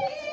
Mommy!